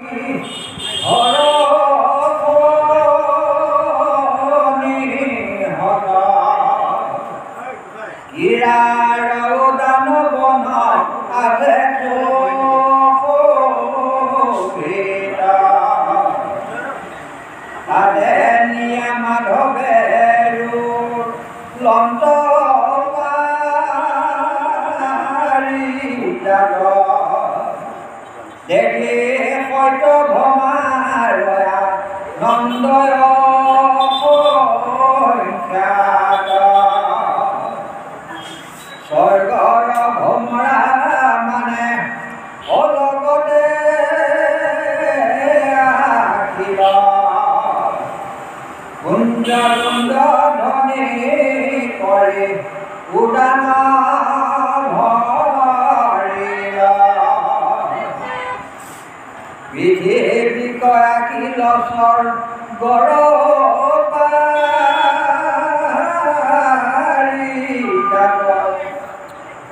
দেখি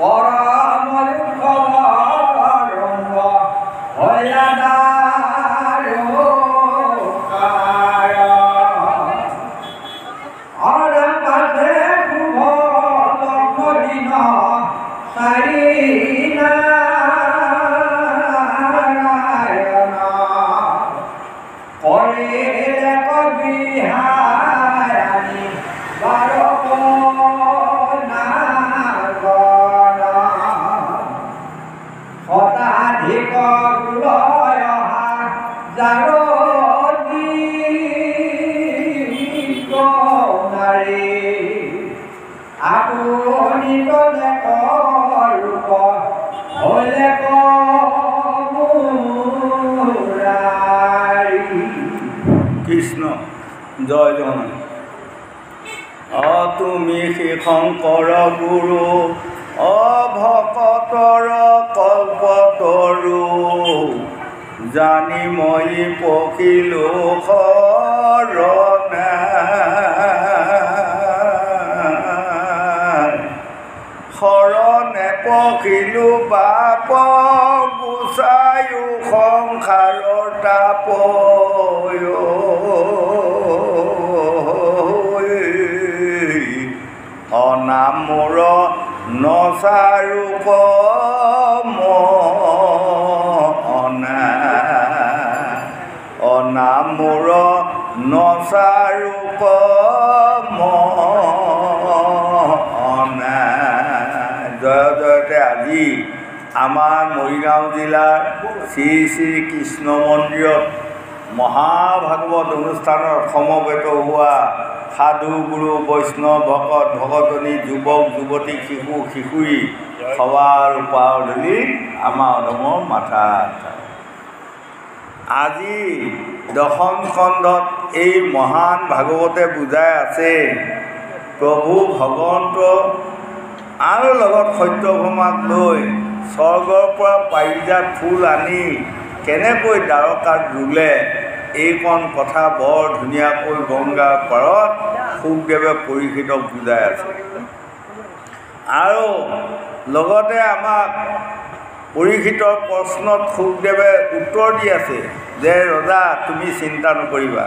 চাৰি শংকৰ গুৰু অভকতৰ কল্পতৰু। জানি মই পখিলো শৰণে। শৰণে পখিলো বাপ নচাৰো অনা অনামৰ নচাৰো অনা জয় জয়তে আজি আমাৰ মৰিগাঁও জিলাৰ শ্ৰী শ্ৰী কৃষ্ণ মন্দিৰত মহাভাগৱত অনুষ্ঠানত সমবেত হোৱা সাধু গুৰু বৈষ্ণৱ ভকত ভকতনী যুৱক যুৱতী শিশু শিশুৰী সবাৰ উপাধলি আমাৰ অধমৰ মাথা আজি দশম খণ্ডত এই মহান ভাগৱতে বুজাই আছে প্ৰভু ভগৱন্ত আৰু লগত সত্যভমাক লৈ স্বৰ্গৰ পৰা পাৰিজাত ফুল আনি কেনেকৈ দ্বাৰকাত ৰুলে এইকণ কথা বৰ ধুনীয়াকৈ গংগাৰ পাৰত সুখদেৱে পৰীক্ষিতক বুজাই আছে। আৰু লগতে আমাক পৰীক্ষিতৰ প্ৰশ্নত সুখদেৱে উত্তৰ দি আছে যে ৰজা তুমি চিন্তা নকৰিবা।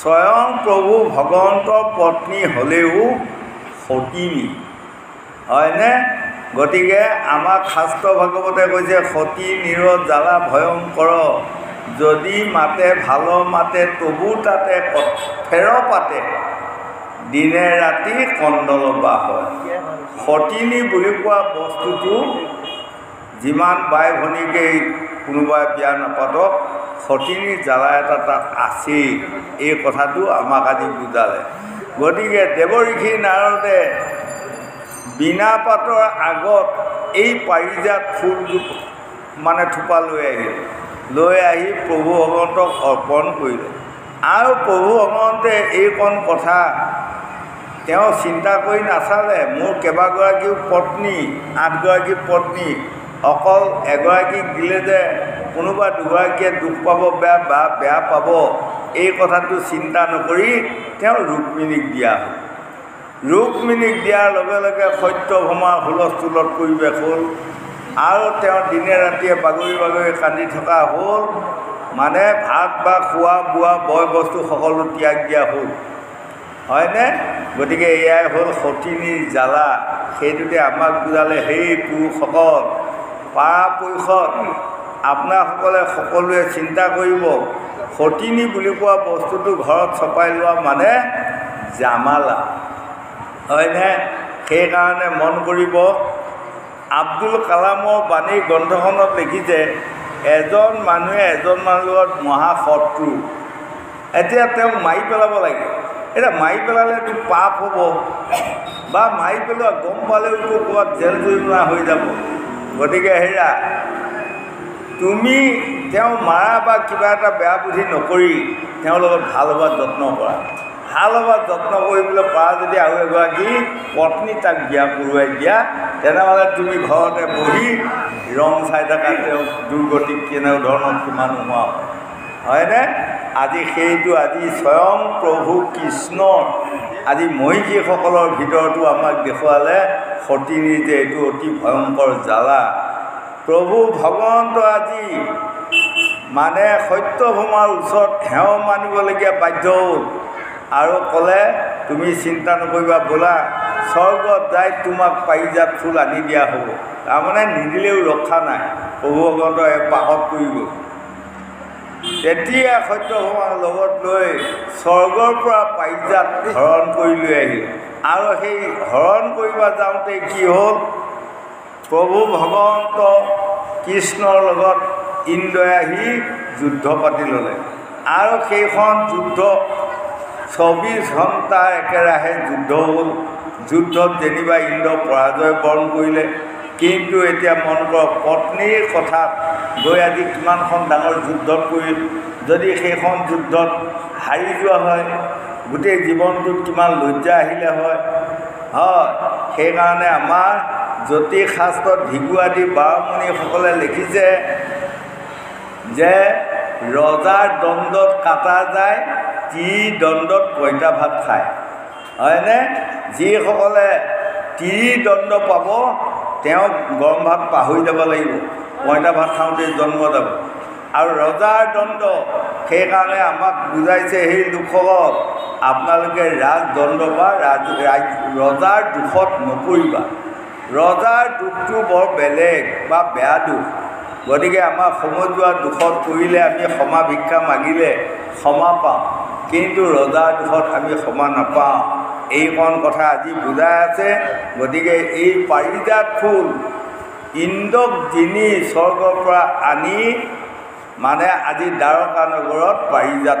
স্বয়ং প্ৰভু ভগৱন্তৰ পত্নী হ'লেও সতিনী। হয়নে? গতিকে আমাক শাস্ত্ৰ ভাগৱতে কৈছে সতী নিৰ জ্বালা ভয়ংকৰ। যদি মাতে ভাল মাতে তবু তাতে ফেৰ পাতে। দিনে ৰাতি কণ্ডল বা হয়। সতিনী বুলি কোৱা বস্তুটো যিমান বাই ভনীকেই কোনোবাই বিয়া নাপাতক সতিনীৰ জ্বালা এটা তাত আছেই। এই কথাটো আমাক আজি বুজালে। গতিকে দেৱ ঋষি নাৰদে বিনা পাতৰ আগত এই পাৰিজাত ফুলজোপ মানে থোপা লৈ আহিল। লৈ আহি প্ৰভু ভগৱন্তক অৰ্পণ কৰিলে। আৰু প্ৰভু ভগৱন্তে এইকণ কথা। তেওঁ চিন্তা কৰি নাচালে মোৰ কেইবাগৰাকীও পত্নী আঠগৰাকী পত্নী অকল এগৰাকীক দিলে যে কোনোবা দুগৰাকীয়ে দুখ পাব বেয়া বা বেয়া পাব এই কথাটো চিন্তা নকৰি তেওঁ ৰুক্মিণীক দিয়া হ'ল। ৰুক্মিণীক দিয়াৰ লগে লগে সত্যভমাৰ হুলস্থুলত পৰিৱেশ হ'ল আৰু তেওঁ দিনে ৰাতিয়ে বাগৰি বাগৰি কান্দি থকা হ'ল। মানে ভাত বা খোৱা বোৱা বয় বস্তু সকলো ত্যাগ দিয়া হ'ল। হয়নে? গতিকে এয়াই হ'ল সতিনীৰ জ্বালা। সেইটোতে আমাক বুজালে সেই পুৰুষসকল পৰাপক্ষত আপোনাসকলে সকলোৱে চিন্তা কৰিব। সতিনী বুলি কোৱা বস্তুটো ঘৰত চপাই লোৱা মানে জামালা। হয়নে? সেইকাৰণে মন কৰিব। আব্দুল কালামৰ বাণীৰ গ্ৰন্থখনত লিখিছে এজন মানুহে এজন মানুহৰ মহাশত্ৰু এতিয়া তেওঁক মাৰি পেলাব লাগে। এতিয়া মাৰি পেলালেতো পাপ হ'ব। বা মাৰি পেলোৱা গম পালেওতো ক'ৰবাত জেল জৰিমনা হৈ যাব। গতিকে হেৰা তুমি তেওঁ মাৰা বা কিবা এটা বেয়া বুদ্ধি নকৰি তেওঁৰ লগত ভাল হোৱাৰ যত্ন কৰা। ভাল হোৱাৰ যত্ন কৰিবলৈ পাৰা যদি আৰু এগৰাকী পত্নী তাক বিয়া কৰোৱাই দিয়া তেনেহ'লে তুমি ঘৰতে বহি ৰং চাই থকা তেওঁক দুৰ্গতিক কেনে ধৰণৰ কিমান নোহোৱা হয়নে? আজি সেইটো আজি স্বয়ং প্ৰভু কৃষ্ণৰ আজি মহিষীসকলৰ ভিতৰতো আমাক দেখুৱালে সতিনীৰ যে এইটো অতি ভয়ংকৰ জ্বালা। প্ৰভু ভগৱন্ত আজি মানে সত্যভমাৰ ওচৰত সেৱ মানিবলগীয়া বাধ্য হ'ল। আৰু ক'লে তুমি চিন্তা নকৰিবা বোলা স্বৰ্গত যাই তোমাক পাৰিজাত ফুল আনি দিয়া হ'ব। তাৰমানে নিদিলেও ৰক্ষা নাই। প্ৰভু ভগৱন্ত পাহত গ'ল তেতিয়া সত্যভমাৰ লগত লৈ স্বৰ্গৰ পৰা পাৰিজাত হৰণ কৰি লৈ আহিল। আৰু সেই হৰণ কৰিব যাওঁতে কি হ'ল? প্ৰভু ভগৱন্ত কৃষ্ণৰ লগত ইন্দ্ৰই আহি যুদ্ধ পাতি ল'লে। আৰু সেইখন যুদ্ধ চৌবিছ ঘণ্টা একেৰাহে যুদ্ধ হ'ল। যুদ্ধত যেনিবা ইন্দ্ৰ পৰাজয় বৰণ কৰিলে কিন্তু এতিয়া মন কৰক পত্নীৰ কথাত গৈ আজি কিমানখন ডাঙৰ যুদ্ধত পৰিল। যদি সেইখন যুদ্ধত হাৰি যোৱা হয় গোটেই জীৱনটোত কিমান লজ্জা আহিলে হয়। হয় সেইকাৰণে আমাৰ জ্যোতিষ শাস্ত্ৰত ভিগু আদি বাৰমণিসকলে লিখিছে যে ৰজাৰ দণ্ডত কাটা যায় তি দণ্ডত পইতা ভাত খায়। হয়নে? যিসকলে তিৰি দণ্ড পাব তেওঁক গৰম ভাত পাহৰি যাব লাগিব। পইতা ভাত খাওঁতে জন্ম যাব। আৰু ৰজাৰ দণ্ড সেইকাৰণে আমাক বুজাইছে সেই লোকসকল আপোনালোকে ৰাজদণ্ড বা ৰাজ ৰাজ ৰজাৰ দুখত নপৰিবা। ৰজাৰ দুখটো বৰ বেলেগ বা বেয়া দুখ। গতিকে আমাৰ সমজুৱা দুখত পৰিলে আমি ক্ষমা ভিক্ষা মাগিলে ক্ষমা পাওঁ কিন্তু ৰজাৰ দুখত আমি ক্ষমা নাপাওঁ। এইকণ কথা আজি বুজাই আছে। গতিকে এই পাৰিজাত ফুল ইন্দ্ৰক যিনি স্বৰ্গৰ পৰা আনি মানে আজি দ্বাৰকা নগৰত পাৰিজাত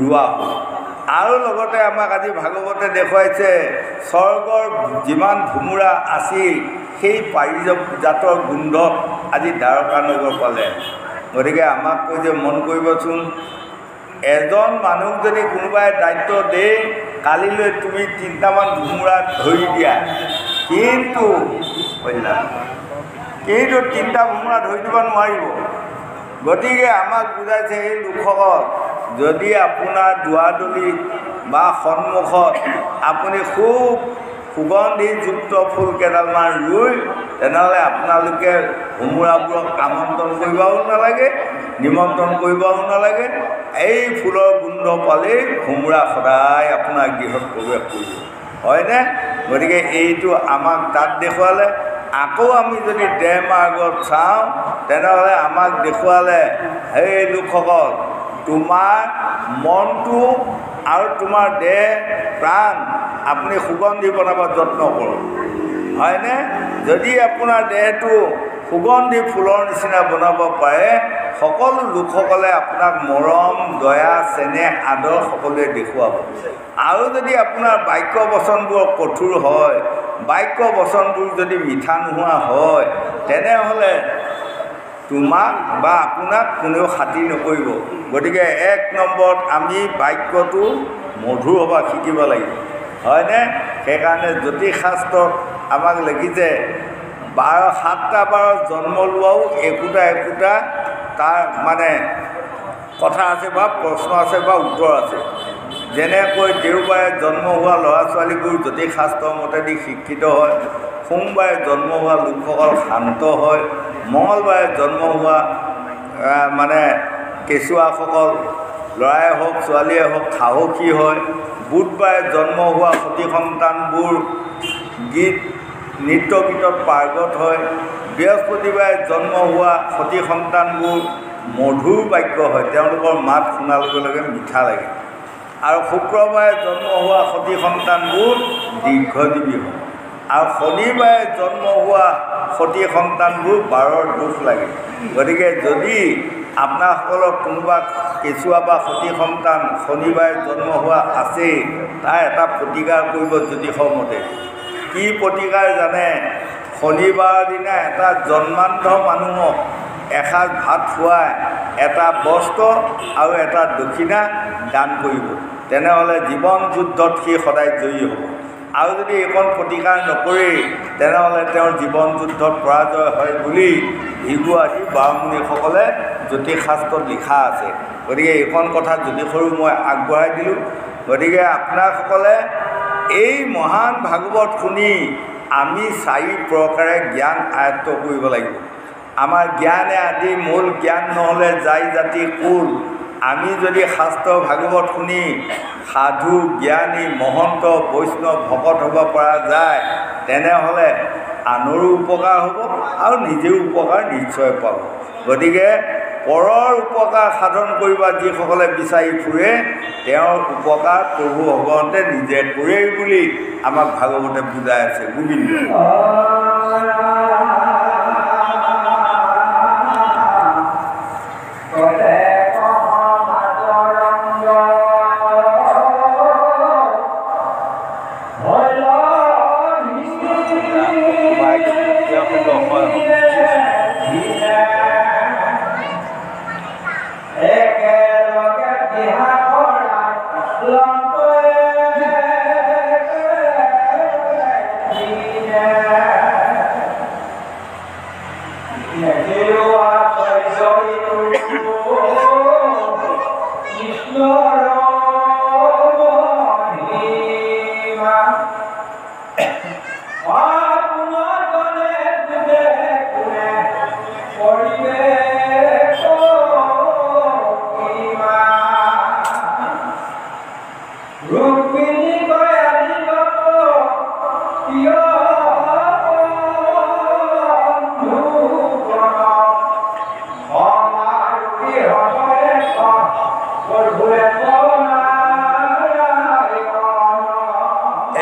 ৰোৱা হ'ল। আৰু লগতে আমাক আজি ভাগৱতে দেখুৱাইছে স্বৰ্গৰ যিমান ভোমোৰা আছিল সেই পাৰিজাতৰ গোন্ধত আজি দ্বাৰকা নগৰ পালে। গতিকে আমাক কৈ যে মন কৰিবচোন। এজন মানুহক যদি কোনোবাই দায়িত্ব দিয়ে কালিলৈ তুমি তিনিটামান ভোমোৰা ধৰি দিয়া। কিন্তু কিন্তু তিনিটা ভোমোৰা ধৰি দিব নোৱাৰিব। গতিকে আমাক বুজাইছে এই লোকসকল যদি আপোনাৰ দুৱাৰদলিত বা সন্মুখত আপুনি খুব সুগন্ধিযুক্ত ফুল কেইডালমান ৰুই তেনেহ'লে আপোনালোকে ভোমোৰাবোৰক আমন্ত্ৰণ কৰিবও নালাগে নিমন্ত্ৰণ কৰিবও নালাগে। এই ফুলৰ গোন্ধ পালেই ভোমোৰা সদায় আপোনাৰ গৃহত প্ৰৱেশ কৰিব। হয়নে? গতিকে এইটো আমাক তাত দেখুৱালে। আকৌ আমি যদি ডেৰ আগত চাওঁ তেনেহ'লে আমাক দেখুৱালে সেই লোকসকল তোমাৰ মনটো আৰু তোমাৰ দেহ প্ৰাণ আপুনি সুগন্ধি বনাব যত্ন কৰক হয়নে? যদি আপোনাৰ দেহটো সুগন্ধি ফুলৰ নিচিনা বনাব পাৰে সকলো লোকসকলে আপোনাক মৰম দয়া চেনেহ আদৰ সকলোৱে দেখুৱাব। আৰু যদি আপোনাৰ বাক্য বচনবোৰ কঠোৰ হয় বাক্য বচনবোৰ যদি মিঠা নোহোৱা হয় তেনেহ'লে তোমাক বা আপোনাক কোনেও খাতিৰ নকৰিব। গতিকে এক নম্বৰত আমি বাক্যটো মধুৰ হ'ব শিকিব লাগিব। হয়নে? সেইকাৰণে জ্যোতিষশাস্ত্ৰত আমাক লিখিছে বাৰ সাতটা বাৰত জন্ম লোৱাও একোটা একোটা তাৰ মানে কথা আছে বা প্ৰশ্ন আছে বা উত্তৰ আছে। যেনেকৈ দেওবাৰে জন্ম হোৱা ল'ৰা ছোৱালীবোৰ জ্যোতিষশাস্ত্ৰৰ মতেদি শিক্ষিত হয় সোমবাৰে জন্ম হোৱা লোকসকল শান্ত হয় মঙলবাৰে জন্ম হোৱা মানে কেঁচুৱাসকল ল'ৰাই হওক ছোৱালীয়ে হওক সাহসী হয় বুধবাৰে জন্ম হোৱা সতী সন্তানবোৰ গীত নৃত্য গীতত পাৰ্গত হয় বৃহস্পতিবাৰে জন্ম হোৱা সতী সন্তানবোৰ মধুৰ বাক্য হয় তেওঁলোকৰ মাত শুনাৰ লগে লগে মিঠা লাগে। আৰু শুক্ৰবাৰে জন্ম হোৱা সতী সন্তানবোৰ দীৰ্ঘজীৱী হয়। আৰু শনিবাৰে জন্ম হোৱা সতী সন্তানবোৰ বাৰৰ দুখ লাগে। গতিকে যদি আপোনাসকলৰ কোনোবা কেঁচুৱা বা সতী সন্তান শনিবাৰে জন্ম হোৱা আছেই তাৰ এটা প্ৰতিকাৰ কৰিব জ্যোতিষৰ মতে কি প্ৰতিকাৰ জানে? শনিবাৰৰ দিনা এটা জন্মান্ধ মানুহক এসাঁজ ভাত খুৱাই এটা বস্ত্ৰ আৰু এটা দক্ষিণা দান কৰিব। তেনেহ'লে জীৱন যুদ্ধত সি সদায় জয়ী হ'ব। আৰু যদি এইকণ প্ৰতিকাৰ নকৰে তেনেহ'লে তেওঁৰ জীৱন যুদ্ধত পৰাজয় হয় বুলি ভিগু আদি বামুণীসকলে জ্যোতিষশাস্ত্ৰত লিখা আছে। গতিকে এইখন কথা জ্যোতিষৰো মই আগবঢ়াই দিলোঁ। গতিকে আপোনাসকলে এই মহান ভাগৱত শুনি আমি চাৰি প্ৰকাৰে জ্ঞান আয়ত্ব কৰিব লাগিব। আমাৰ জ্ঞানে আদি মূল জ্ঞান নহ'লে জাই জাতি কুল আমি যদি শাস্ত্ৰ ভাগৱত শুনি সাধু জ্ঞানী মহন্ত বৈষ্ণৱ ভকত হ'ব পৰা যায় তেনেহ'লে আনৰো উপকাৰ হ'ব আৰু নিজেও উপকাৰ নিশ্চয় পাব। গতিকে পৰৰ উপকাৰ সাধন কৰিব যিসকলে বিচাৰি ফুৰে তেওঁৰ উপকাৰ প্ৰভু ভগৱন্তে নিজে কৰেই বুলি আমাক ভাগৱতে বুজাই আছে। গোবিন্দ।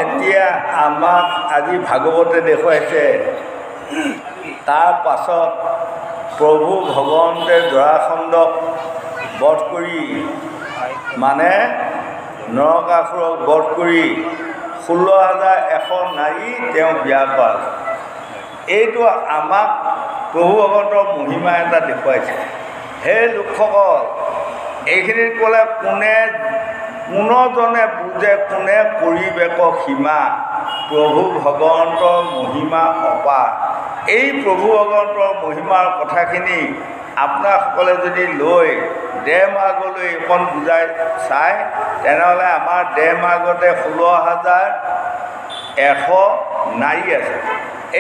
এতিয়া আমাক আজি ভাগৱতে দেখুৱাইছে তাৰ পাছত প্ৰভু ভগৱন্তে জৰাখণ্ডক বধ কৰি মানে নৰকাসুৰক বধ কৰি ষোল্ল হাজাৰ এশ নাৰী তেওঁ বিয়া কৰাল এইটো আমাক প্ৰভু ভগৱন্তৰ মহিমা এটা দেখুৱাইছে। সেই লোকসকল এইখিনিত ক'লে কোনে কোনজনে বুজে কোনে পৰিৱেশ সীমা? প্ৰভু ভগৱন্তৰ মহিমা অপাৰ। এই প্ৰভু ভগৱন্তৰ মহিমাৰ কথাখিনি আপোনাৰসকলে যদি লৈ দেহ মাৰ্গলৈ এইখন বুজাই চায় তেনেহ'লে আমাৰ দেহ মাৰ্গতে ষোল্ল হাজাৰ এশ নাৰী আছে।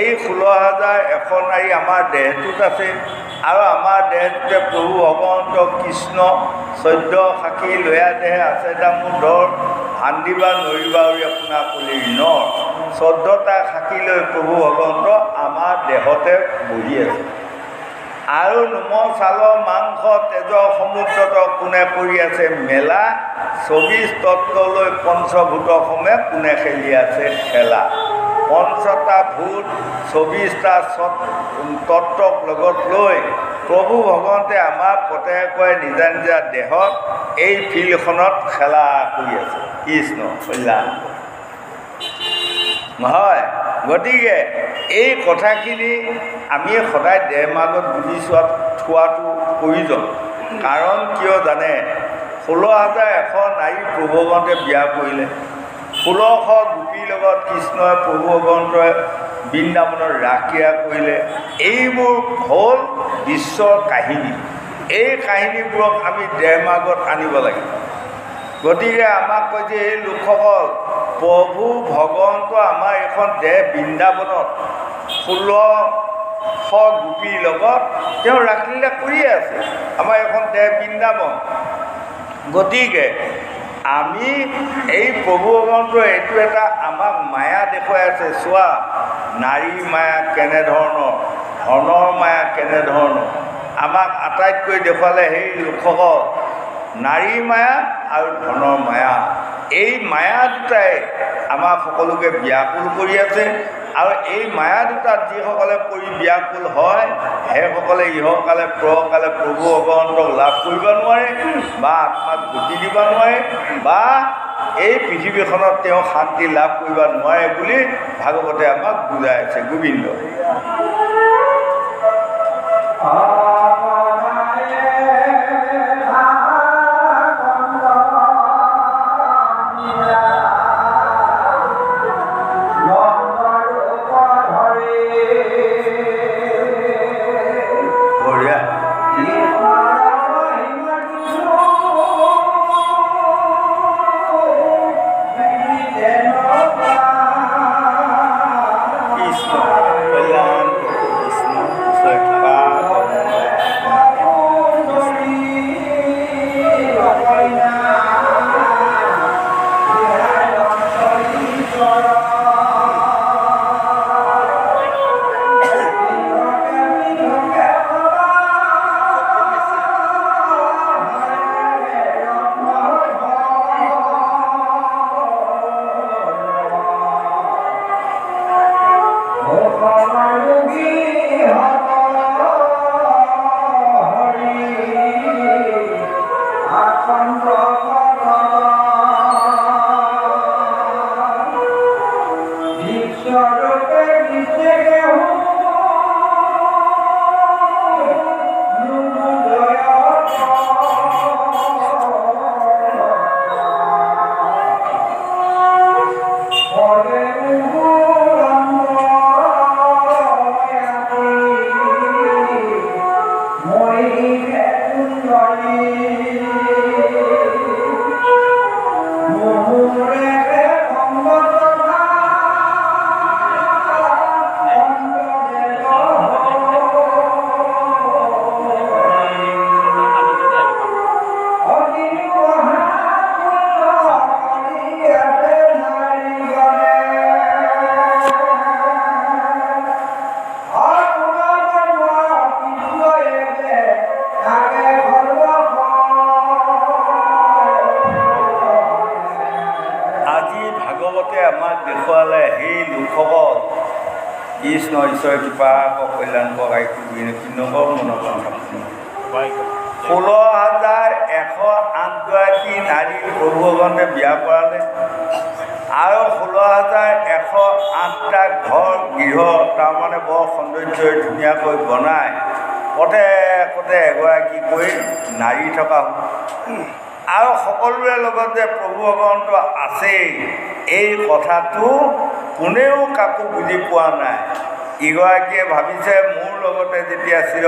এই ষোল্ল হাজাৰ এশ নাৰী আমাৰ দেহটোত আছে। আৰু আমাৰ দেহটোতে প্ৰভু ভগৱন্ত কৃষ্ণ চৈধ্য সাক্ষী লয়া দেহে আছে দামোদৰ ভান্দিবা নৰিবাউৰি আপোনাৰ কলিৰ নৰ চৈধ্যটা সাক্ষী লৈ প্ৰভু ভগৱন্ত আমাৰ দেহতে বহি আছে। আৰু নোম ছাল মাংস তেজৰ সমুদ্ৰত কোনে কৰি আছে মেলা চৌবিছ তত্ত্বলৈ পঞ্চভূত সমে কোনে খেলি আছে খেলা। পঞ্চটা ভূত চৌবিছটা তত্ত্বক লগত লৈ প্ৰভু ভগৱন্তে আমাৰ প্ৰত্যেকৰে নিজা নিজা দেহত এই ফিল্ডখনত খেলা কৰি আছে। কৃষ্ণ কল্যাণ। হয় গতিকে এই কথাখিনি আমি সদায় দেহ মাজত বুজি চোৱাত থোৱাটো প্ৰয়োজন। কাৰণ কিয় জানে ষোল্ল হাজাৰ এশ নাৰী প্ৰভু ভগৱন্তে বিয়া কৰিলে। ষোল্লশ গোপীৰ লগত কৃষ্ণই প্ৰভু ভগৱন্তই বৃন্দাবনত ৰাসক্ৰিয়া কৰিলে। এইবোৰ হ'ল বিশ্বৰ কাহিনী। এই কাহিনীবোৰক আমি দেহ মাৰ্গত আনিব লাগিব গতিকে আমাক কৈছে এই লোকসকল প্ৰভু ভগৱন্ত আমাৰ এইখন দেহ বৃন্দাবনত ষোল্ল গোপীৰ লগত তেওঁ ৰাসলীলা কৰিয়ে আছে। আমাৰ এখন দেহ বৃন্দাবন। গতিকে আমি এই প্ৰভু ভগৱন্তৰ এইটো এটা আমাক মায়া দেখুৱাই আছে। চোৱা নাৰী মায়া কেনেধৰণৰ ধনৰ মায়া কেনেধৰণৰ? আমাক আটাইতকৈ দেখুৱালে সেই লোকসকল নাৰী মায়া আৰু ধনৰ মায়া। এই মায়া দুটাই আমাক সকলোকে ব্যাকুল কৰি আছে। আৰু এই মায়া দুটাত যিসকলে পৰি ব্যাকুল হয় সেইসকলে ইহকালে প্ৰকালে প্ৰভু ভগৱন্তক লাভ কৰিব নোৱাৰে বা আত্মাক গতি দিব নোৱাৰে বা এই পৃথিৱীখনত তেওঁ শান্তি লাভ কৰিব নোৱাৰে বুলি ভাগৱতে আমাক বুজাই আছে। গোবিন্দ। ঈশ্বৰ কৃপা কল্যাণ কৰাই নগৰ মনোৰম ষোল্ল হাজাৰ এশ আঠগৰাকী নাৰী প্ৰভু ভগৱন্তে বিয়া কৰালে আৰু ষোল্ল হাজাৰ এশ আঠটা ঘৰ গৃহ তাৰমানে বৰ সৌন্দৰ্যৰে ধুনীয়াকৈ বনাই পথে পথে এগৰাকীকৈ নাৰী থকা হ'ল। আৰু সকলোৰে লগত যে প্ৰভু ভগৱন্ত আছেই এই কথাটো কোনেও কাকো বুজি পোৱা নাই। ইগৰাকীয়ে ভাবিছে মোৰ লগতে যেতিয়া চিৰ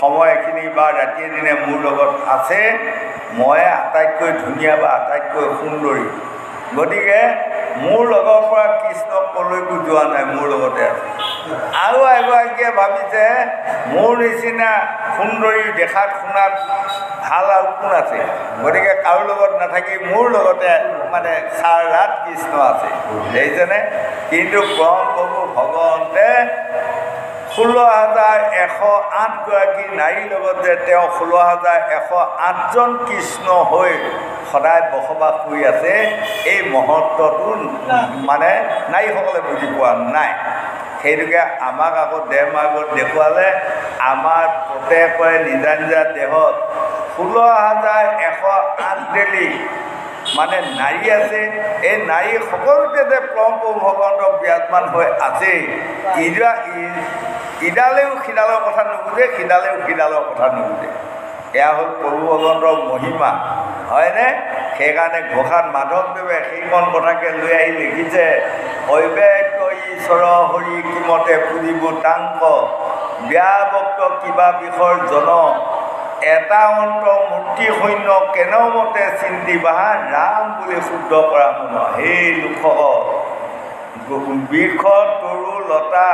সময়খিনি বা ৰাতিয়ে দিনে মোৰ লগত আছে মই আটাইতকৈ ধুনীয়া বা আটাইতকৈ সুন্দৰী। গতিকে মোৰ লগৰ পৰা কৃষ্ণ কলৈকো যোৱা নাই মোৰ লগতে আছে। আৰু এগৰাকীয়ে ভাবিছে মোৰ নিচিনা সুন্দৰী দেখাত শুনাত ভাল আৰু কোন আছে? গতিকে কাৰো লগত নাথাকি মোৰ লগতে মানে চাৰ ৰাত কৃষ্ণ আছে দেখিছেনে? কিন্তু পৰম প্ৰভু ভগৱন্তে ষোল্ল হাজাৰ এশ আঠগৰাকী নাৰীৰ লগত তেওঁ ষোল্ল হাজাৰ এশ আঠজন কৃষ্ণ হৈ সদায় বসবাস কৰি আছে। এই মহত্বটো মানে নাৰীসকলে বুজি পোৱা নাই। সেইটোকে আমাক আকৌ দেহ মাৰ্গত দেখুৱালে। আমাৰ প্ৰত্যেকৰে নিজা নিজা দেহত ষোল্ল হাজাৰ এশ আঠ ডেলি মানে নাৰী আছে। এই নাৰী সকলোতে যে পৰম প্ৰভু ভগৱন্ত বিৰাজমান হৈ আছে ইডা ই- ইডালেও সিডালৰ কথা নুবুজে সিডালেও সিডালৰ কথা নুবুজে এয়া হ'ল প্ৰভু ভগৱন্তৰ মহিমা। হয়নে? সেইকাৰণে ঘোষাত মাধৱদেৱে সেইখন কথাকে লৈ আহি লিখিছে ঐবেক্য ঈশ্বৰ হৰি কিমতে পুজিব টাংক ব্যাবক্ত কিবা বিষৰ জন। এটা অন্ত মূৰ্তি সৈন্য কেনেমতে চিন্তি বাহা ৰাম বুলি শুদ্ধ কৰা মন সেই লোকসকল বৃক্ষ তৰু লতা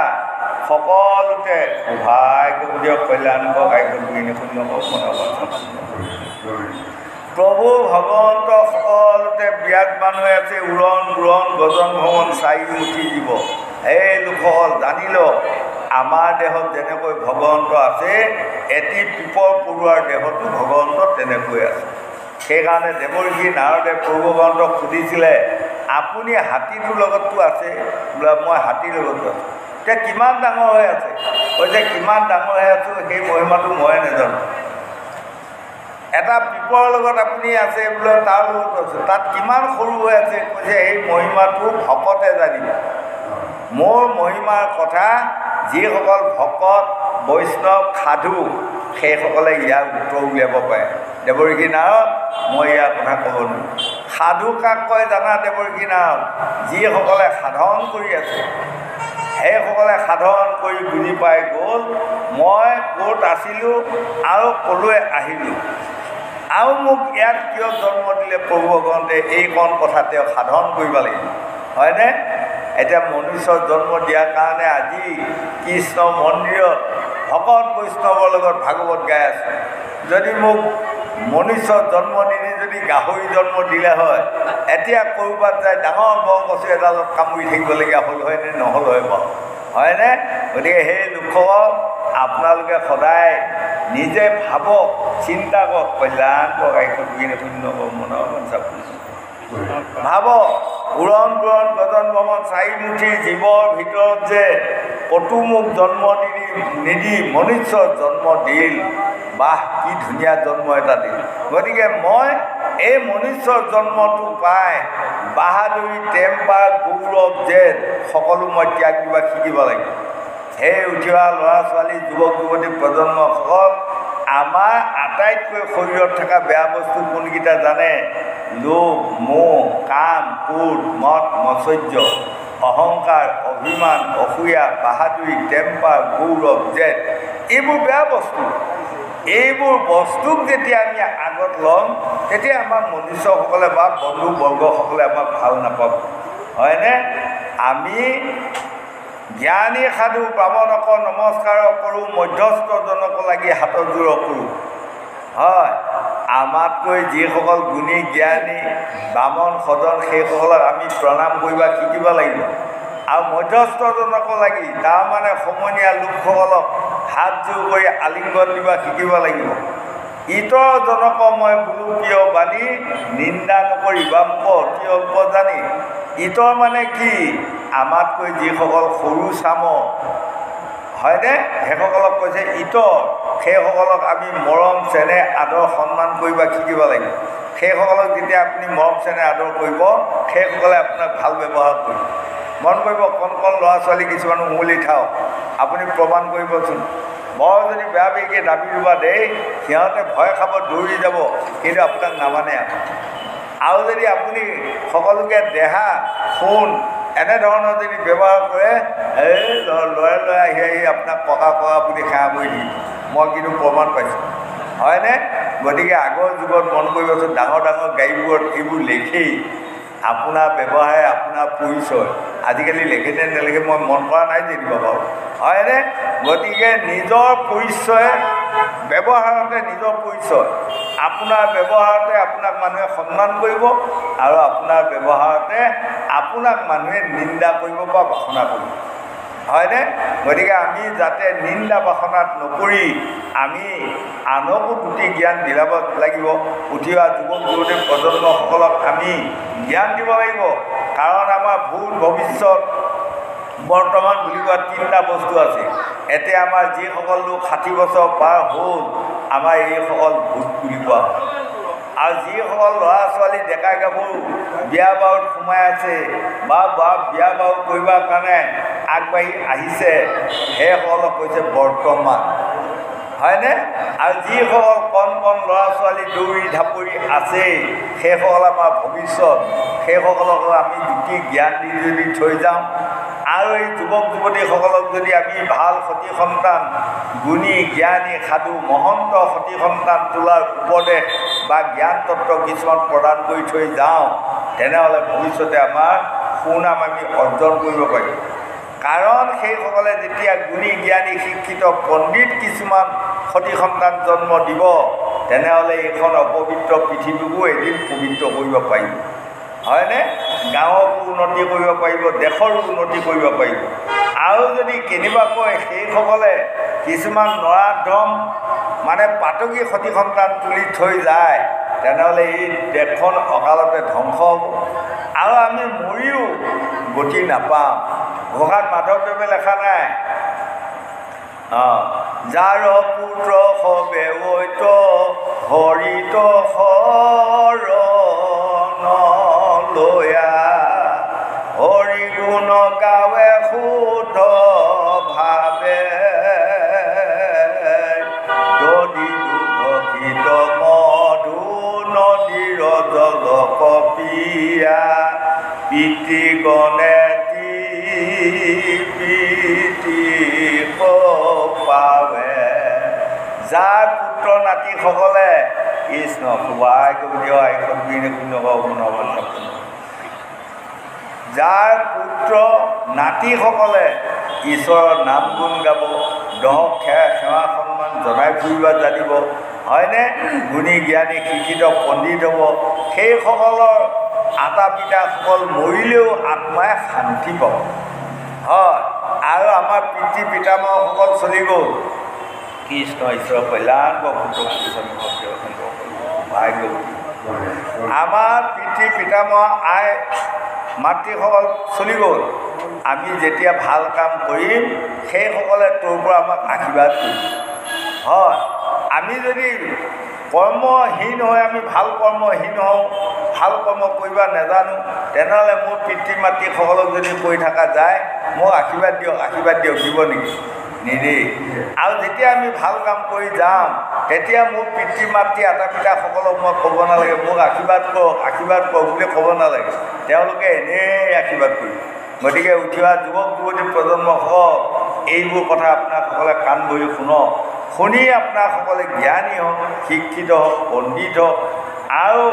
সকলোতে সহায় কৰি দিয়ক কল্যাণ কৰক আইকন বিঘিনি শূন্য কৰক মনোবাঞ্ছা প্ৰভু ভগৱন্ত সকলোতে বিৰাজমান হৈ আছে উৰণ উৰণ গজন ভৱন চাৰি মুঠি জীৱ এই লোকসকল জানি লওক আমাৰ দেহত যেনেকৈ ভগৱন্ত আছে এটি পিপৰ পৰুৱাৰ দেহতো ভগৱন্ত তেনেকৈ আছে। সেইকাৰণে দেৱৰ্ষি নাৰদে প্ৰভু ভগৱন্তক সুধিছিলে আপুনি হাতীটোৰ লগততো আছে? বোলে মই হাতীৰ লগতো আছোঁ। এতিয়া কিমান ডাঙৰ হৈ আছে। কৈছে কিমান ডাঙৰ হৈ আছোঁ সেই মহিমাটো ময়ে নাজানো। এটা পিপৰৰ লগত আপুনি আছে বোলে তাৰ লগত আছে। তাত কিমান সৰু হৈ আছে কৈছে সেই মহিমাটো ভকতে জানিব। মোৰ মহিমাৰ কথা যিসকল ভকত বৈষ্ণৱ সাধু সেইসকলে ইয়াৰ উত্তৰ উলিয়াব পাৰে। দেৱৰ্ষি নাৰদ মই ইয়াৰ কথা ক'ব নোৱাৰোঁ। সাধু কাক কয় জানা দেৱৰ্ষি নাৰদ যিসকলে সাধন কৰি আছে সেইসকলে সাধন কৰি বুজি পাই গ'ল। মই ক'ত আছিলোঁ আৰু ক'লৈ আহিলোঁ? আৰু মোক ইয়াত কিয় জন্ম দিলে প্ৰভু ভগৱন্তে এইকণ কথা তেওঁ সাধন কৰিব লাগিব। হয়নে? এতিয়া মনুষ্যৰ জন্ম দিয়াৰ কাৰণে আজি কৃষ্ণ মন্দিৰত ভকত বৈষ্ণৱৰ লগত ভাগৱত গাই আছে। যদি মোক মনুষ্যৰ জন্ম নিদি যদি গাহৰি জন্ম দিলে হয় এতিয়া ক'ৰবাত যায় ডাঙৰ বৰগছৰ এডালত কামুৰি থাকিবলগীয়া হ'ল হয়নে নহ'ল হয় বাৰু? হয়নে? গতিকে সেই লোকসকল আপোনালোকে সদায় নিজে ভাবক চিন্তা কৰক কল্যাণ শূন্য কৰক মনৰ মনসা পুৰিছোঁ ভাব উৰণ পুৰণ গজন ভ্ৰমণ চাৰিমুঠি জীৱৰ ভিতৰত যে কতো মোক জন্ম নিদি নিদি মনুষ্যৰ জন্ম দিল বাহ কি ধুনীয়া জন্ম এটা দিল। গতিকে মই এই মনুষ্যৰ জন্মটো পাই বাহাদুৰি টেম্পাৰ গৌৰৱ জেদ সকলো মই ত্যাগ কিবা শিকিব লাগিব। সেই উঠি অহা ল'ৰা ছোৱালী যুৱক যুৱতী প্ৰজন্মসকল আমাৰ আটাইতকৈ শৰীৰত থকা বেয়া বস্তু কোনকেইটা জানে? লোভ মোহ কাম ক্ৰোধ মদ মচৰ্য অহংকাৰ অভিমান অসূয়া বাহাদুৰি টেম্পাৰ গৌৰৱ জেদ এইবোৰ বেয়া বস্তু। এইবোৰ বস্তুক যেতিয়া আমি আগত ল'ম তেতিয়া আমাৰ মনুষ্যসকলে বা বন্ধু বৰ্গসকলে আমাক ভাল নাপাব। হয়নে? আমি জ্ঞানী সাধু ব্ৰাহ্মণক নমস্কাৰ কৰোঁ মধ্যস্থজনক লাগি হাতত জোৰ কৰোঁ। হয় আমাতকৈ যিসকল গুণী জ্ঞানী বামন সদন সেইসকলক আমি প্ৰণাম কৰিব শিকিব লাগিব। আৰু মধ্যস্থজনক লাগি তাৰমানে সমনীয়া লোকসকলক হাত জোৰ কৰি আলিংগন দিব শিকিব লাগিব। ইতৰজনক মই বোলো কিয় বাণী? নিন্দা নকৰি বা মোক অতি অল্প জানি। ইতৰ মানে কি? আমাতকৈ যিসকল সৰু চাম। হয়নে? সেইসকলক কৈছে ইতৰ। সেইসকলক আমি মৰম চেনেহ আদৰ সন্মান কৰিব শিকিব লাগিব। সেইসকলক যেতিয়া আপুনি মৰম চেনেহ আদৰ কৰিব সেইসকলে আপোনাক ভাল ব্যৱহাৰ কৰিব। মন কৰিব কণ কণ ল'ৰা ছোৱালী কিছুমান উমলি থাওক আপুনি প্ৰমাণ কৰিবচোন। বৰ যদি বেয়া বেয়িকৈ দাবী ৰুবা দেই সিহঁতে ভয় খাব দৌৰি যাব কিন্তু আপোনাক নামানে আৰু। যদি আপুনি সকলোকে দেহা সোণ এনেধৰণৰ যদি ব্যৱহাৰ কৰে এই লৰাই লৰাই আহি আহি আপোনাক ককা ককা বুলি সেৱা কৰি দিম মই কিন্তু প্ৰমাণ পাইছোঁ। হয়নে? গতিকে আগৰ যুগত মন কৰিবচোন ডাঙৰ ডাঙৰ গাড়ীবোৰত এইবোৰ লেখেই আপোনাৰ ব্যৱহাৰে আপোনাৰ পৰিচয়। আজিকালি লেখেনে নেলেখে মই মন কৰা নাই যেনিবা বাৰু হয়নে? গতিকে নিজৰ পৰিচয় ব্যৱহাৰতে নিজৰ পৰিচয়। আপোনাৰ ব্যৱহাৰতে আপোনাক মানুহে সন্মান কৰিব আৰু আপোনাৰ ব্যৱহাৰতে আপোনাক মানুহে নিন্দা কৰিব বা বাসনা কৰিব। হয়নে? গতিকে আমি যাতে নিন্দা বাসনাত নকৰি আমি আনকো দুটি জ্ঞান বিলাব লাগিব। উঠি অহা যুৱক যুৱতী প্ৰজন্মসকলক আমি জ্ঞান দিব লাগিব। কাৰণ আমাৰ ভূত ভৱিষ্যত বৰ্তমান বুলি কোৱা তিনিটা বস্তু আছে। এতিয়া আমাৰ যিসকল লোক ষাঠি বছৰ পাৰ হ'ল আমাৰ এইসকল ভূত বুলি কোৱা হয়। আৰু যিসকল ল'ৰা ছোৱালী ডেকা গাভৰু বিয়া বাৰুত সোমাই আছে। বা বিয়া বাৰু কৰিবৰ কাৰণে আগবাঢ়ি আহিছে। সেইসকলক কৈছে বৰ্তমান। হয়নে? আৰু যিসকল কণ কণ ল'ৰা ছোৱালী দৌৰি ঢাপৰি আছে সেইসকল আমাৰ ভৱিষ্যত। সেইসকলক আমি দুটি জ্ঞান দি যদি থৈ যাওঁ আৰু এই যুৱক যুৱতীসকলক যদি আমি ভাল সতী সন্তান গুণী জ্ঞানী সাধু মহন্ত সতী সন্তান তোলাৰ উপদেশ বা জ্ঞান তত্ত্ব কিছুমান প্ৰদান কৰি থৈ যাওঁ তেনেহ'লে ভৱিষ্যতে আমাৰ সুনাম আমি অৰ্জন কৰিব পাৰিম। কাৰণ সেইসকলে যেতিয়া গুণী জ্ঞানী শিক্ষিত পণ্ডিত কিছুমান সতী সন্তান জন্ম দিব তেনেহ'লে এইখন অপবিত্ৰ পৃথিৱীকো এদিন পবিত্ৰ কৰিব পাৰিব। হয়নে? গাঁৱকো উন্নতি কৰিব পাৰিব দেশৰো উন্নতি কৰিব পাৰিব। আৰু যদি কেনিবাকৈ সেইসকলে কিছুমান নৰাধম মানে পাতকী সতী সন্তান তুলি থৈ যায় তেনেহ'লে এই দেশখন অকালতে ধ্বংস হ'ব। আৰু আমি মৰিও গতি নাপাম। ঘোষাত মাধৱদেৱে লেখা নাই। অঁ যাৰ পুত্ৰ হবে ঐত হৰিত শৰণ লয়া হৰি গুণ গাৱে পিতৃ গণে পিতৃ পাৱে যাৰ পুত্ৰ নাতিসকলে কৃষ্ণ নৱন যাৰ পুত্ৰ নাতিসকলে ঈশ্বৰৰ নাম গুণ গাব দহক সেৱা সেৱা সন্মান জনাই ফুৰিব জানিব হয়নে গুণী জ্ঞানী শিক্ষিত পণ্ডিত হ'ব সেইসকলৰ আটা পিতাসকল মৰিলেও আত্মাই শান্তি পাব। হয় আৰু আমাৰ পিতৃ পিতামহসকল চলি গ'ল। কৃষ্ণ ঈশ্বৰ কল্যাণ আমাৰ পিতৃ পিতামহ আই মাতৃসকল চলি গ'ল। আমি যেতিয়া ভাল কাম কৰিম সেইসকলে তোৰ পৰা আমাক আশীৰ্বাদ কৰিম হয় আমি যদি কৰ্মহীন হৈ আমি ভাল কৰ্মহীন হওঁ ভাল কৰ্ম কৰিব নাজানো তেনেহ'লে মোৰ পিতৃ মাতৃসকলক যদি কৈ থকা যায় মোক আশীৰ্বাদ দিয়ক আশীৰ্বাদ দিয়ক দিব নেকি? নিদেই আৰু যেতিয়া আমি ভাল কাম কৰি যাম তেতিয়া মোৰ পিতৃ মাতৃ আটা পিতাসকলক মই ক'ব নালাগে মোক আশীৰ্বাদ কৰক আশীৰ্বাদ কৰক বুলি ক'ব নালাগে। তেওঁলোকে এনেই আশীৰ্বাদ কৰিব। গতিকে উঠি অহা যুৱক যুৱতী প্ৰজন্ম হওক এইবোৰ কথা আপোনাৰসকলে কাণ বহি শুনক। শুনি আপোনাৰসকলে জ্ঞানী হওক শিক্ষিত হওক পণ্ডিত হওক আৰু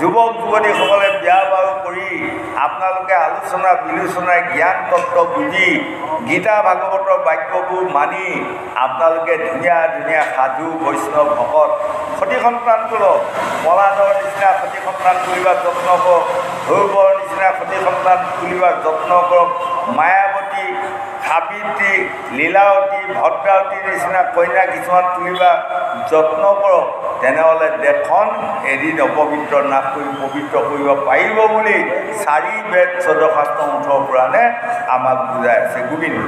যুৱক যুৱতীসকলে বিয়া বাৰু কৰি আপোনালোকে আলোচনা বিলোচনাই জ্ঞান তত্ত্ব বুজি গীতা ভাগৱতৰ বাক্যবোৰ মানি আপোনালোকে ধুনীয়া ধুনীয়া সাধু বৈষ্ণৱ ভকত সতী সন্তান তোলক পলাদৰ নিচিনা সতী সন্তান তুলিবাৰ যত্ন কৰক ধৈবৰ নিচিনা সতী সন্তান তুলিবাৰ যত্ন কৰক মায়াৱতী সাবিত্ৰী লীলাৱতী ভদ্ৰাৱতীৰ নিচিনা কন্যা কিছুমান তুলিবা যত্ন কৰক তেনেহ'লে দেশখন এদিন অপবিত্ৰ নাশ কৰি পবিত্ৰ কৰিব পাৰিব বুলি চাৰি বেদ চৈধ্য শাস্ত্ৰ ওঠৰ পুৰাণে আমাক বুজাই আছে। গোবিন্দ।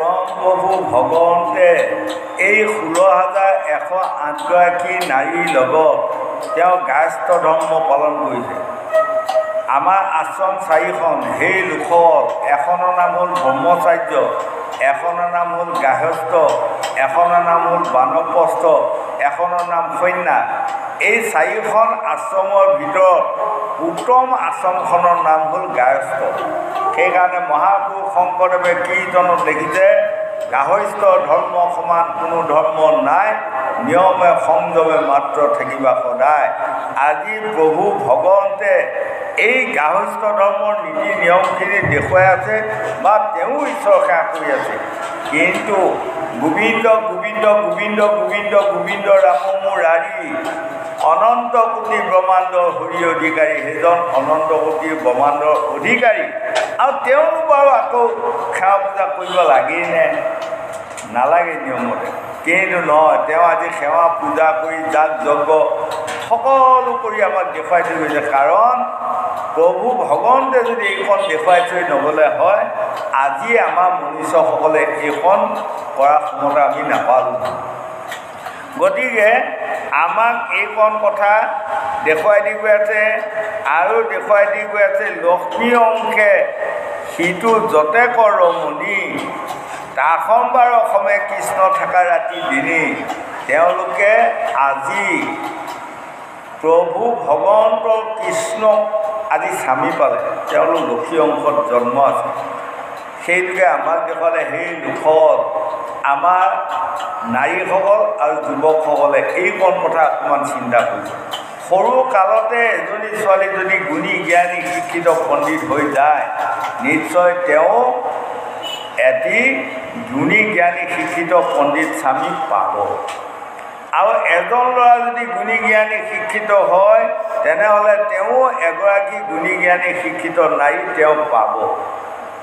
পৰম প্ৰভু ভগৱন্তে এই ষোল্ল হাজাৰ এশ আঠগৰাকী নাৰীৰ লগত তেওঁ গায়স্থ ধৰ্ম পালন কৰিছে। আমাৰ আশ্ৰম চাৰিখন সেই লোকৰ এখনৰ নাম হ'ল ব্ৰহ্মচাৰ্য এখনৰ নাম হ'ল গাহস্থ এখনৰ নাম হ'ল বানপ্ৰস্থ এখনৰ নাম সন্যাস এই চাৰিখন আশ্ৰমৰ ভিতৰত উত্তম আশ্ৰমখনৰ নাম হ'ল গায়স্থ সেইকাৰণে মহাপুৰুষ শংকৰদেৱে কীৰ্তনত লিখিছে গাহস্থ ধৰ্ম সমান কোনো ধৰ্ম নাই নিয়মে সংযমে মাত্ৰ থাকিবা সদায়। আজি প্ৰভু ভগৱন্তে এই গাহস্থ ধৰ্মৰ নীতি নিয়মখিনি দেখুৱাই আছে বা তেওঁ ঈশ্বৰ সেৱা কৰি আছে। কিন্তু গোবিন্দ গোবিন্দ গোবিন্দ গোবিন্দ গোবিন্দ ৰাম ৰাৰী অনন্ত কোটি ব্ৰহ্মাণ্ডৰ হৰি অধিকাৰী সেইজন অনন্ত কোটি ব্ৰহ্মাণ্ডৰ অধিকাৰী। আৰু তেওঁনো বাৰু আকৌ সেৱা পূজা কৰিব লাগেই নে? নালাগে নিয়মতে। কিন্তু নহয় তেওঁ আজি সেৱা পূজা কৰি যাগ যজ্ঞ সকলো কৰি আমাক দেখুৱাই থৈ গৈছে কাৰণ প্ৰভু ভগৱন্তে যদি এইখন দেখুৱাই থৈ নগ'লে হয় আজি আমাৰ মনুষ্যসকলে এইখন কৰা ক্ষমতা আমি নাপালোঁ। গতিকে আমাক এইকণ কথা দেখুৱাই দি গৈ আছে আৰু দেখুৱাই দি গৈ আছে লক্ষ্মী অংশে। সিটো যতে কৰ ৰমণি তাসম্বাৰ অসমে কৃষ্ণ থকা ৰাতি দিনেই তেওঁলোকে আজি প্ৰভু ভগৱন্ত কৃষ্ণক আজি স্বামী পালে। তেওঁলোক লক্ষী অংশত জন্ম আছে। সেইটোকে আমাক দেখুৱালে সেই লোকসকল আমাৰ নাৰীসকল আৰু যুৱকসকলে এইকণ কথা অকণমান চিন্তা কৰিছে সৰু কালতে এজনী ছোৱালী যদি গুণী জ্ঞানী শিক্ষিত পণ্ডিত হৈ যায় নিশ্চয় তেওঁ এটি গুণী জ্ঞানী শিক্ষিত পণ্ডিত স্বামী পাব। আৰু এজন ল'ৰা যদি গুণী জ্ঞানী শিক্ষিত হয় তেনেহ'লে তেওঁ এগৰাকী গুণী জ্ঞানী শিক্ষিত নাৰী তেওঁ পাব।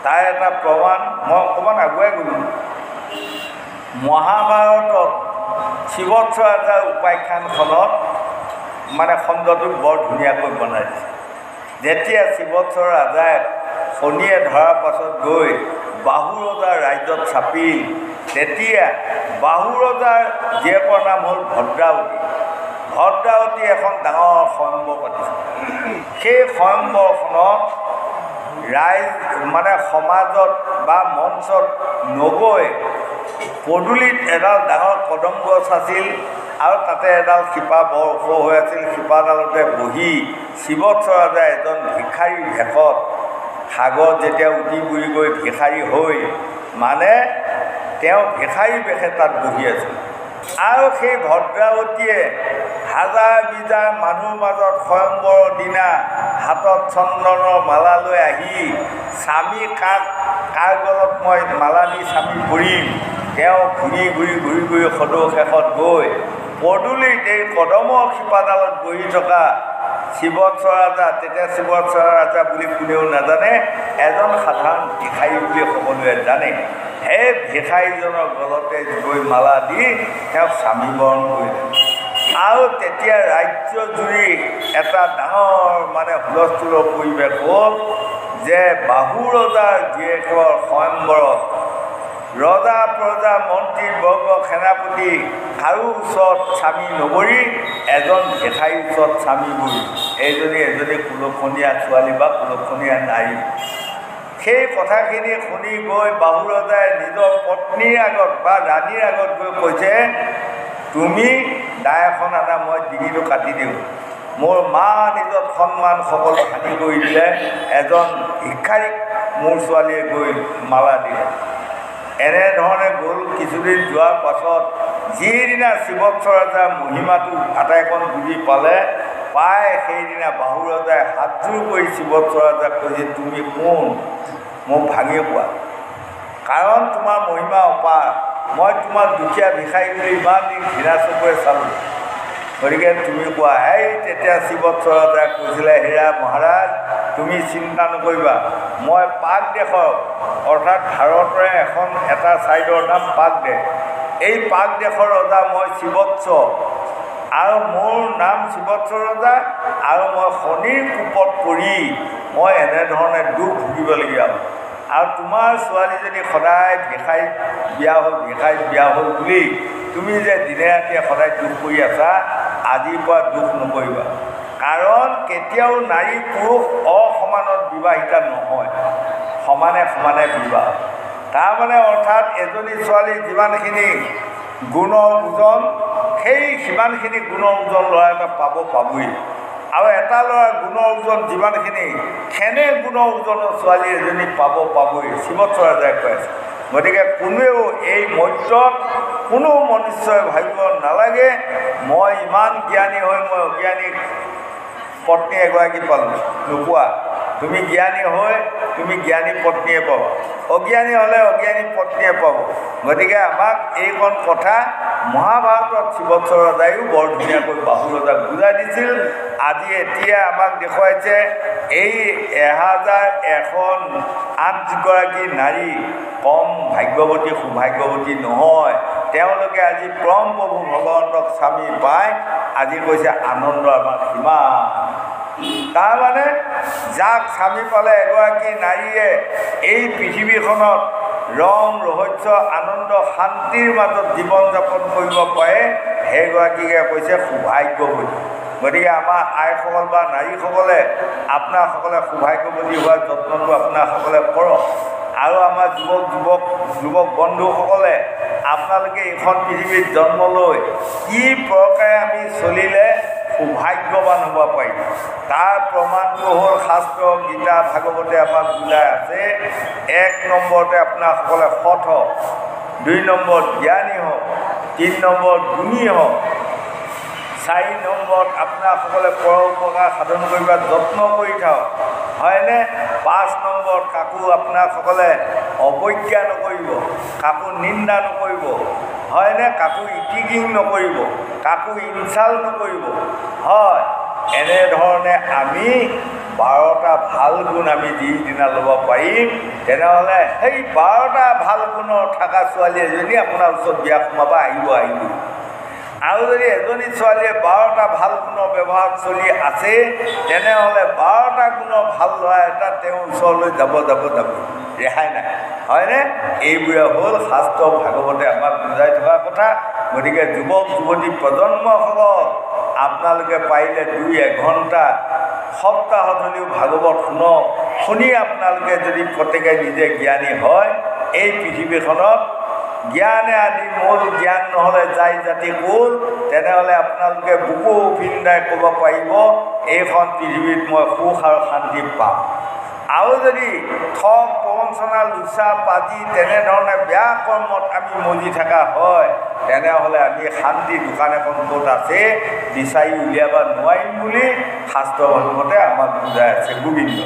তাৰ এটা প্ৰমাণ মই অকণমান আগুৱাই গ'লোঁ। মহাভাৰতত শিৱচ্ছ ৰাজাৰ উপাখ্যানখনত মানে খণ্ডটো বৰ ধুনীয়াকৈ বনাই দিছে। যেতিয়া শিৱচ্ছ ৰাজাই শনিয়ে ধৰাৰ পাছত গৈ বাহু ৰজাৰ ৰাজ্যত চাপিল তেতিয়া বাহু ৰজাৰ জীয়েকৰ নাম হ'ল ভদ্ৰাৱতী। ভদ্ৰাৱতী এখন ডাঙৰ স্বয়ম্বৰ পাতিছে সেই স্বয়ম্বৰখনত ৰাইজ মানে সমাজত বা মঞ্চত নগৈ পদূলিত এডাল ডাঙৰ কদম গছ আছিল আৰু তাতে এডাল শিপা বৰ ওখ হৈ আছিল। শিপাডালতে বহি শিৱচ্ছ ৰজাই এজন ভিক্ষাৰী ভেষত। সাগৰত যেতিয়া উটি বুৰি গৈ ভিক্ষাৰী হৈ মানে তেওঁ ভিক্ষাৰী বেশে তাত বহি আছিল। আৰু সেই ভদ্ৰাৱতীয়ে হাজাৰ বিজাৰ মানুহৰ মাজত স্বয়ম্বৰৰ দিনা হাতত চন্দনৰ মালা লৈ আহি স্বামী কাক কাৰ গলত মই মালা দি স্বামী পৰিম তেওঁ ঘূৰি ঘূৰি ঘূৰি ঘূৰি সদৌ শেষত গৈ পদূলিত এই কদমৰ শিপাডালত বহি থকা শিৱচ্ছ ৰাজা তেতিয়া শিৱচ্ছ ৰাজা বুলি কোনেও নাজানে এজন সাধাৰণ ভিক্ষাৰী বুলি সকলোৱে জানে। সেই ভিক্ষাৰীজনৰ গলতে গৈ মালা দি তেওঁক স্বামী বৰণ কৰিলে। আৰু তেতিয়া ৰাজ্যজুৰি এটা ডাঙৰ মানে হুলস্থুলৰ পৰিৱেশ হ'ল যে বাহু ৰজাৰ জীয়েকৰ স্বয়ম্বৰত ৰজা প্ৰজা মন্ত্ৰী বৰ্গ সেনাপতি কাৰো ওচৰত স্বামী নগৰি এজন জেঠাইৰ ওচৰত স্বামী বহি এইজনী এজনী কুলখনীয়া ছোৱালী বা কুলখনীয়া নাৰী। সেই কথাখিনি শুনি গৈ বাহু ৰজাই নিজৰ পত্নীৰ আগত বা ৰাণীৰ আগত গৈ কৈছে তুমি দাই এখন আনা মই ডিঙিটো কাটি দিওঁ। মোৰ মা নিজৰ সন্মান সকলো হানি কৰি দিলে। এজন ভিক্ষাৰীক মোৰ ছোৱালীয়ে গৈ মালা দিলে। এনেধৰণে গ'ল কিছুদিন যোৱাৰ পাছত যিদিনা শিৱচ্ছ ৰজাৰ মহিমাটো আটাইকণ বুজি পালে পাই সেইদিনা বাহু ৰজাই হাতযোৰ কৰি শিৱচ্ছ ৰজাক কৈছে তুমি কোন? মোক ভাঙি কোৱা কাৰণ তোমাৰ মহিমা অপাৰ। মই তোমাক দুখীয়া ভিক্ষাৰী বুলি ইমান দিন ঘৃণা চকুৰে চালোঁ। গতিকে তুমি কোৱা এই তেতিয়া শিৱচ্ছ ৰজাই কৈছিলে হেৰা মহাৰাজ তুমি চিন্তা নকৰিবা। মই পাক দেশৰ অৰ্থাৎ ভাৰতৰে এখন এটা ছাইডৰ নাম পাক দেশ। এই পাক দেশৰ ৰজা মই শিৱচ্ছ আৰু মোৰ নাম শিৱচ্ছ ৰজা আৰু মই শনিৰ কোপত পৰি মই এনেধৰণে দুখ ভুগিবলগীয়া হ'ল। আৰু তোমাৰ ছোৱালীজনী সদায় ভিষাৰীত বিয়া হ'ল ভিষাৰীত বিয়া হ'ল বুলি তুমি যে দিনে ৰাতিয়ে সদায় দুখ কৰি আছা আজিৰ পৰা দুখ নকৰিবা। কাৰণ কেতিয়াও নাৰী পুৰুষ অসমানত বিবাহিতা নহয়। সমানে সমানে বিবাহ। তাৰমানে অৰ্থাৎ এজনী ছোৱালী যিমানখিনি গুণৰ ওজন সেই সিমানখিনি গুণৰ ওজন ল'ৰা এটা পাব পাবই। আৰু এটা ল'ৰাৰ গুণৰ ওজন যিমানখিনি সেনে গুণৰ ওজনৰ ছোৱালী এজনী পাব পাবই শিৱচ্ছ ৰাজাই কৈ আছে। গতিকে কোনেও এই মৰ্যত কোনো মনুষ্যই ভাবিব নালাগে মই ইমান জ্ঞানী হৈ মই অজ্ঞানীক পত্নী এগৰাকী পালোঁ। নোপোৱা। তুমি জ্ঞানী হৈ তুমি জ্ঞানী পত্নীয়ে পাবা। অজ্ঞানী হ'লে অজ্ঞানী পত্নীয়ে পাব। গতিকে আমাক এইকণ কথা মহাভাৰতত শিৱচৰ ৰজায়ো বৰ ধুনীয়াকৈ বাহু ৰজাক বুজাই দিছিল। আজি এতিয়া আমাক দেখুৱাইছে এই এহাজাৰ এখন আঠগৰাকী নাৰী কম ভাগ্যৱতী সৌভাগ্যৱতী নহয়। তেওঁলোকে আজি পৰম প্ৰভু ভগৱন্তক স্বামী পাই আজি কৈছে আনন্দ আমাৰ সীমা। তাৰমানে যাক স্বামী পালে এগৰাকী নাৰীয়ে এই পৃথিৱীখনত ৰং ৰহস্য আনন্দ শান্তিৰ মাজত জীৱন যাপন কৰিব পাৰে সেইগৰাকীকে কৈছে সৌভাগ্যৱতী গতিকে আমাৰ আইসকল বা নাৰীসকলে আপোনাৰসকলে সৌভাগ্যৱতী হোৱাৰ যত্নটো আপোনাৰসকলে কৰক। আৰু আমাৰ যুৱক যুৱক যুৱক বন্ধুসকলে আপোনালোকে এইখন পৃথিৱীত জন্ম লৈ কি প্ৰকাৰে আমি চলিলে সৌভাগ্যৱান হ'ব পাৰিম তাৰ প্ৰমাণটো হ'ল শাস্ত্ৰ গীতা ভাগৱতে আমাক বুজাই আছে। এক নম্বৰতে আপোনাৰসকলে সৎ হওক দুই নম্বৰত জ্ঞানী হওক তিনি নম্বৰত গুণী হওক চাৰি নম্বৰত আপোনাৰসকলে পৰ উপকাৰ সাধন কৰিব যত্ন কৰি থাকক। হয়নে? পাঁচ নম্বৰত কাকো আপোনাৰসকলে অৱজ্ঞা নকৰিব কাকো নিন্দা নকৰিব। হয়নে কাকো ইটিকিং নকৰিব কাকো ইনচাল্ট নকৰিব? হয় এনেধৰণে আমি বাৰটা ভাল গুণ আমি যিদিনা ল'ব পাৰিম তেনেহ'লে সেই বাৰটা ভাল গুণৰ থকা ছোৱালী এজনী আপোনাৰ ওচৰত বিয়া সোমাবা আহিব আহিব। আৰু যদি এজনী ছোৱালীয়ে বাৰটা ভাল গুণৰ ব্যৱহাৰ চলি আছে তেনেহ'লে বাৰটা গুণৰ ভাল ল'ৰা এটা তেওঁৰ ওচৰলৈ যাব যাব যাব। ৰেহাই নাই। হয়নে? এইবোৰে হ'ল শাস্ত্ৰ ভাগৱতে আমাক বুজাই থকা কথা। গতিকে যুৱক যুৱতী প্ৰজন্মসকল আপোনালোকে পাৰিলে দুই এঘণ্টা সপ্তাহত হ'লেও ভাগৱত শুনক। শুনি আপোনালোকে যদি প্ৰত্যেকে নিজে জ্ঞানী হয় এই পৃথিৱীখনত জ্ঞানে আদি মূল জ্ঞান নহ'লে যাই জাতি কুল তেনেহ'লে আপোনালোকে বুকু ভিন্দাই ক'ব পাৰিব এইখন পৃথিৱীত মই সুখ আৰু শান্তি পাম। আৰু যদি ঠগ প্ৰবঞ্চনা লুচা পাজি তেনেধৰণে বেয়া কৰ্মত আমি মজি থকা হয় তেনেহ'লে আমি শান্তি দোকান এখন ক'ত আছে বিচাৰি উলিয়াব নোৱাৰিম বুলি শাস্ত্ৰ ভাগৱতে আমাক বুজাই আছে গোবিন্দ।